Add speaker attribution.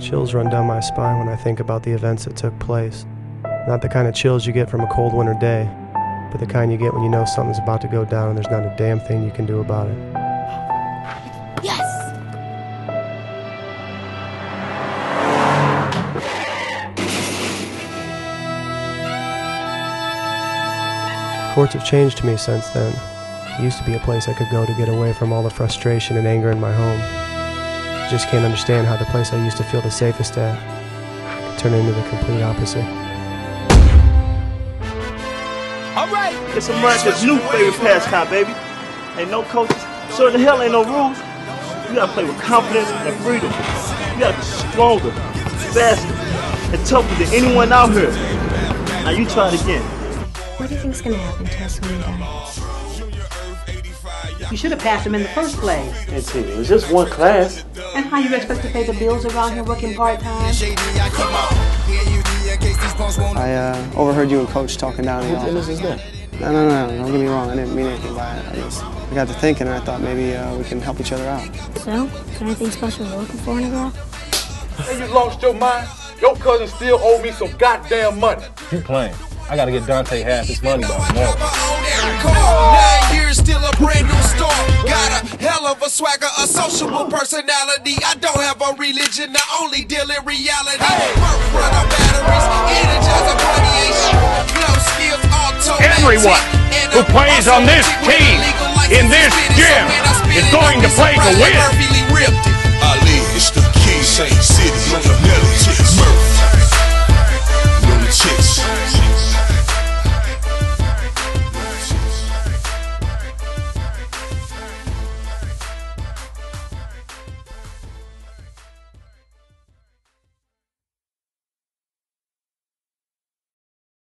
Speaker 1: Chills run down my spine when I think about the events that took place. Not the kind of chills you get from a cold winter day, but the kind you get when you know something's about to go down and there's not a damn thing you can do about it.
Speaker 2: Yes!
Speaker 1: Courts have changed to me since then. It used to be a place I could go to get away from all the frustration and anger in my home. I just can't understand how the place I used to feel the safest at could turn into the complete opposite.
Speaker 3: All right.
Speaker 4: It's America's new favorite pastime, baby. Ain't no coaches, so the hell ain't no rules. You gotta play with confidence and freedom. You gotta be stronger, faster, and tougher than anyone out here. Now you try it again.
Speaker 2: What do you think's gonna happen to us when we die?
Speaker 5: You should have passed him in the first place.
Speaker 4: It's, see, it was just one class.
Speaker 5: And how you expect to pay the bills around here working part time?
Speaker 6: I uh, overheard you and Coach talking down in the office.
Speaker 4: is that?
Speaker 6: No, no, no, no, don't get me wrong. I didn't mean anything by it. I just I got to thinking and I thought maybe uh, we can help each other out.
Speaker 2: So, is there anything special you're looking for in a girl?
Speaker 7: Hey, you lost your mind? Your cousin still owe me some goddamn money.
Speaker 8: You playing. I gotta get Dante half his money by tomorrow.
Speaker 9: Still a brand new star. Got a hell of a swagger, a sociable personality. I don't have a religion, I only deal in reality. Hey. Batteries, energizer skills.
Speaker 7: Everyone who plays on this team, in this gym, is going to play to win.
Speaker 9: Ali, the king, City, Nelly, Murph.